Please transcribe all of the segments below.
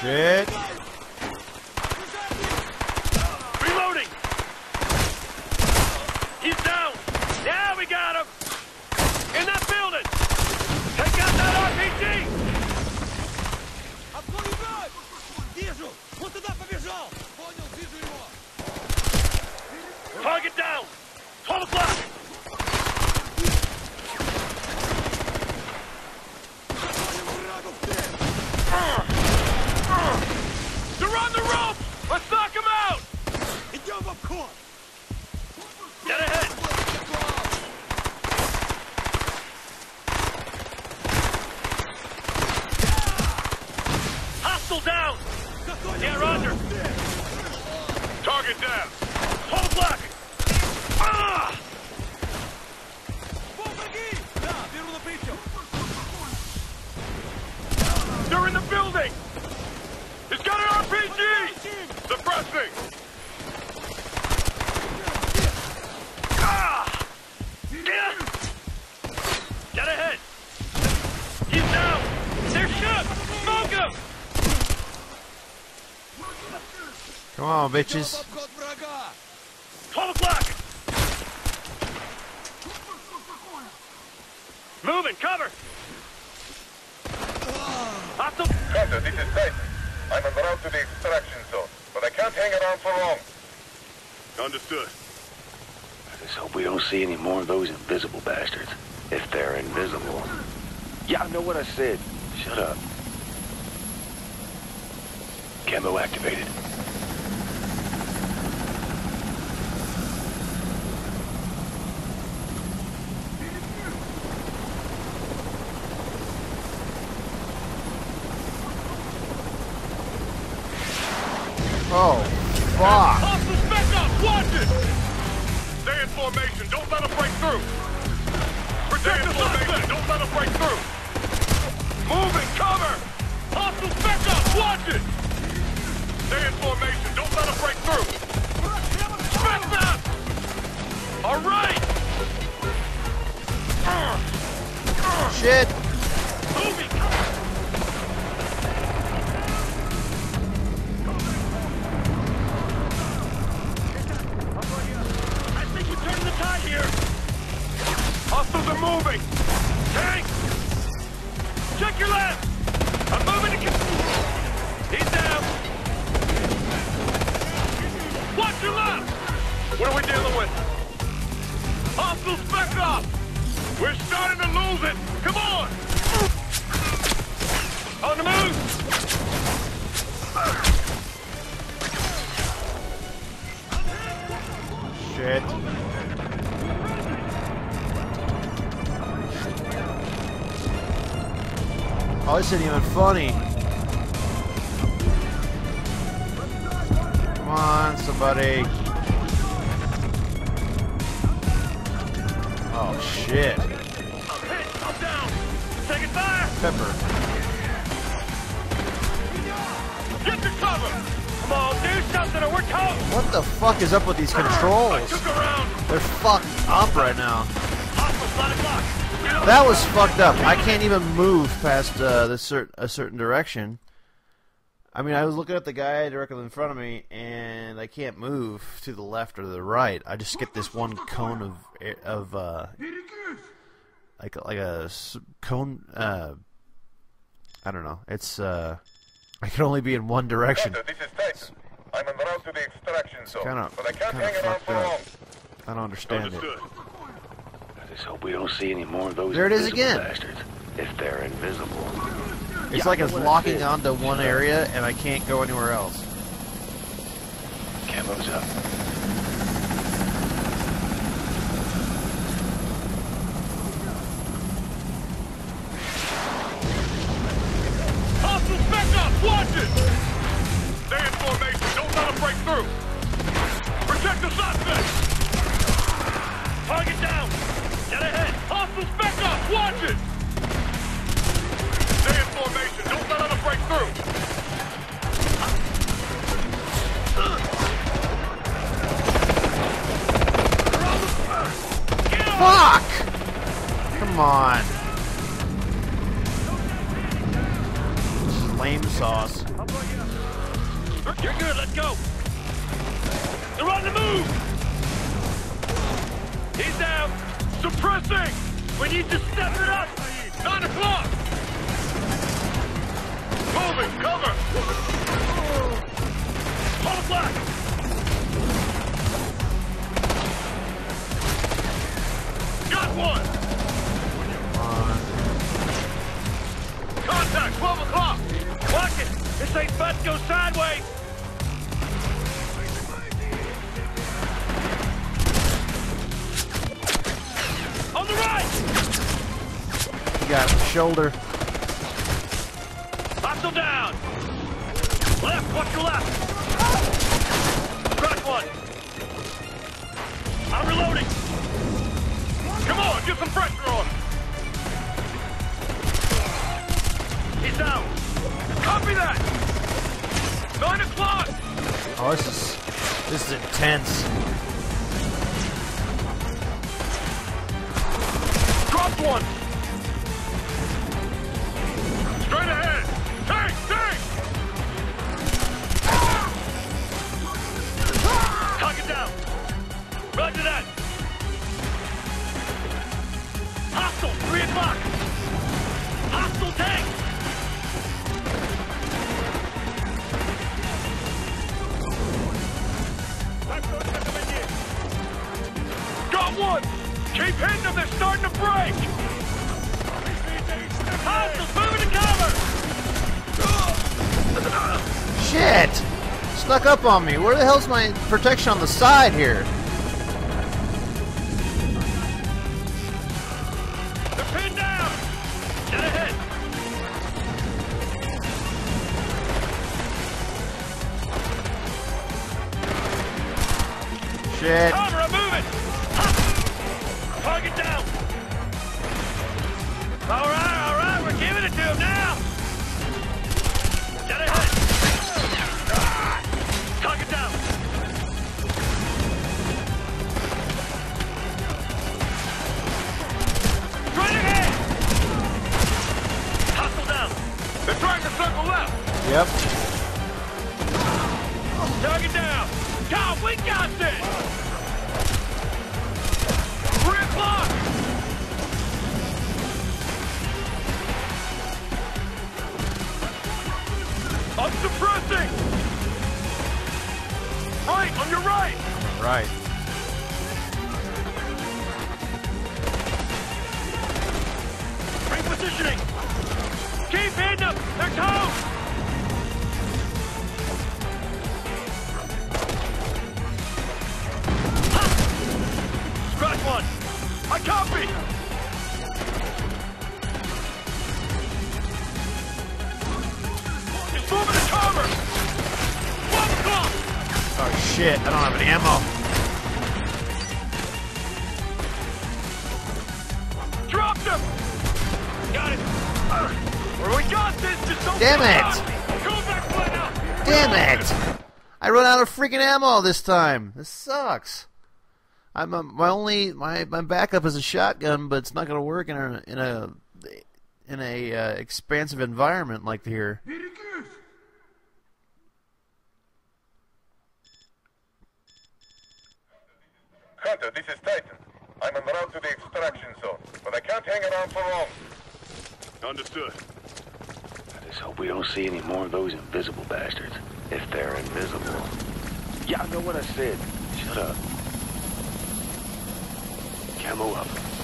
Shit. Suppressing! Come on, bitches. 12 o'clock! Moving, cover! Hostile! Commander, this is Dave. I'm en route to the extraction zone, but I can't hang around for long. Understood. I just hope we don't see any more of those invisible bastards. If they're invisible. Yeah, I know what I said. Shut up. Camo activated. Oh, fuck. Hostiles back up! Watch it! Stay in formation. Don't let them break through. Protect the formation. Don't let them break through. Moving. Cover. Hostiles back up. Watch it. Stay in formation. Don't let them break through. Back up. All right. Shit. What are we dealing with? Hostiles back up. We're starting to lose it. Come on. On the move. Shit. Oh, this isn't even funny. Come on, somebody. Oh, shit. I'm hit. I'm down. Taking fire. Pepper. Get to cover. Come on, do something or we're toast. What the fuck is up with these controls? took a round. They're fucked up right now. Hostiles, nine o'clock. Get up. That was fucked up. I can't even move past uh, this cer- a certain direction. I mean, I was looking at the guy directly in front of me, and I can't move to the left or the right. I just get this one cone of of uh, like like a s- cone. Uh, I don't know. It's uh, I can only be in one direction. Hunter, this. I'm en route to the extraction zone, kinda- but I can't hang around for up. long. I don't understand it. I just hope we don't see any more of those There it is again. bastards. If they're invisible. It's Yeah, like it's know what I locking said. onto one area, and I can't go anywhere else. Camo's up. Hostiles back up. Watch it. Stay in formation. Don't let them break through. Protect the suspect. Target down. Get ahead. Hostiles back up. Watch it. Nine o'clock! Moving, cover! Hold. Got one! Contact, 12 o'clock! Watch it. This ain't about to go sideways. You got the shoulder. Hostile down. Left, watch your left. Crack one. I'm reloading. Come on, get some pressure on him! He's down. Copy that! Nine o'clock! Oh, this is this is intense. Dropped one! One! Keep hitting them, they're starting to break! Hostiles moving to cover. Shit! Snuck up on me. Where the hell's my protection on the side here? They're pinned down. Get ahead. Shit. Cover, I'm moving. Hostile. Target down. All right, all right, we're giving it to him now. Get ahead. Target down. Straight ahead. Hostile down. They're trying to circle left! Yep. Target down. Tom, we got this. I'm suppressing! Right, on your right! Right. Repositioning. Keep hitting them. They're toast. Shit! I don't have any ammo. Dropped him! Got it. Well, we got this, just don't Damn it. Go back flat! Damn it! I run out of freaking ammo this time. This sucks. I'm um, my only my my backup is a shotgun, but it's not going to work in a in a in a uh, expansive environment like here. Hunter, this is Titan. I'm en route to the extraction zone, but I can't hang around for long. Understood. I just hope we don't see any more of those invisible bastards. If they're invisible. Yeah, I know what I said. Shut up. Camo up.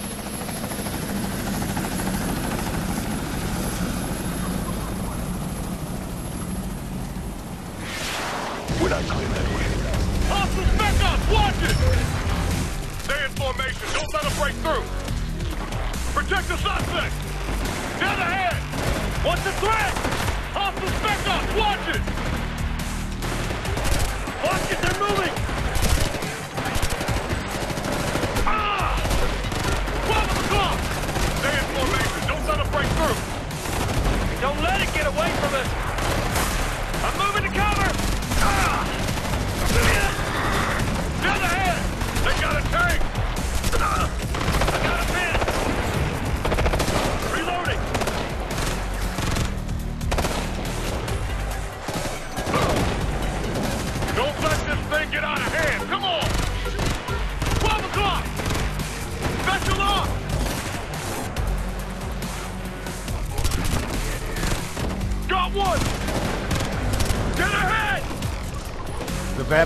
The suspect. Dead ahead. What's the threat? Hostiles back up! Watch it! Watch it, they're moving. Ah! 12 o'clock! Stay in formation. Don't let them break through. Don't let it get away from us. I'm moving to cover. Ah! Dead ahead! They got a tank!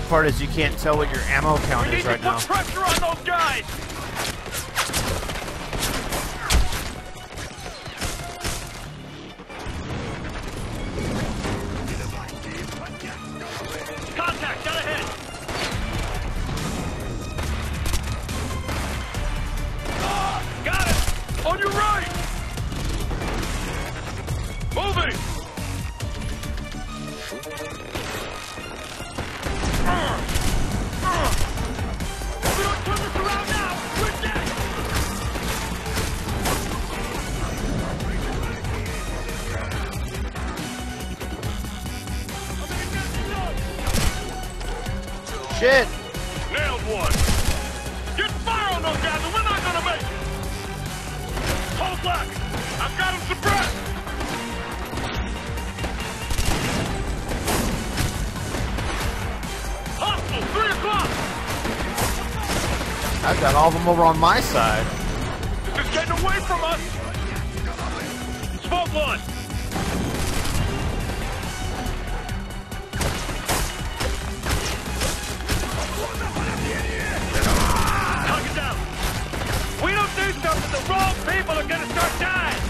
Part is you can't tell what your ammo count We is right now. pressure on those guys! On your right! I've got all of them over on my side. This is getting away from us! Smoke one! It down! We don't do something, the wrong people are gonna start dying!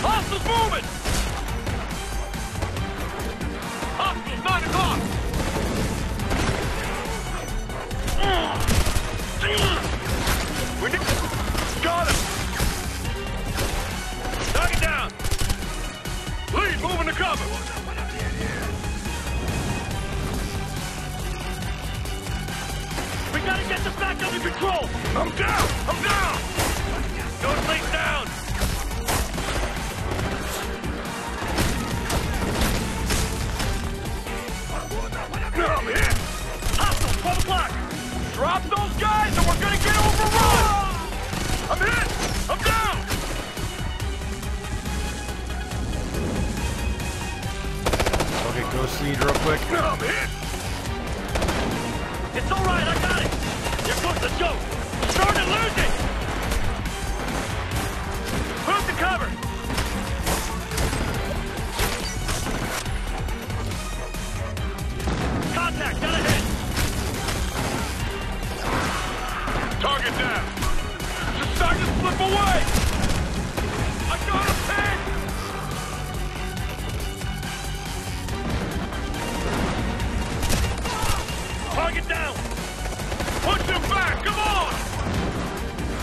Hostiles moving!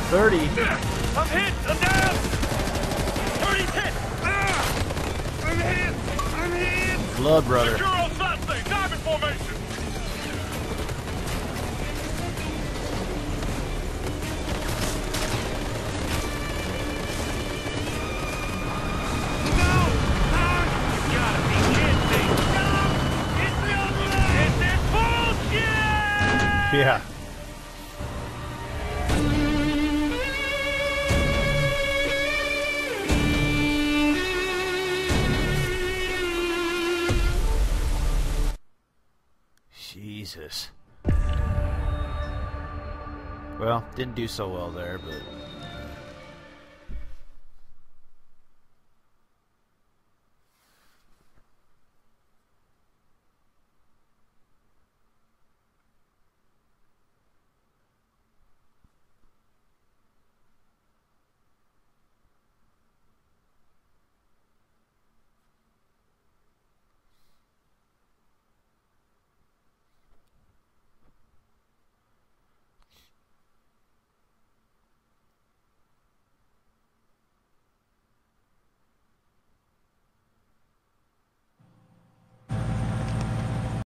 30. I'm hit! I'm down! 30's hit! Ah! I'm hit! I'm hit! Blood brother. Secure all side thing! Diamond formation! gotta This. Well, didn't do so well there, but